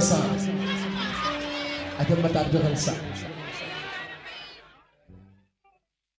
ça. Adam Matar de Rensa.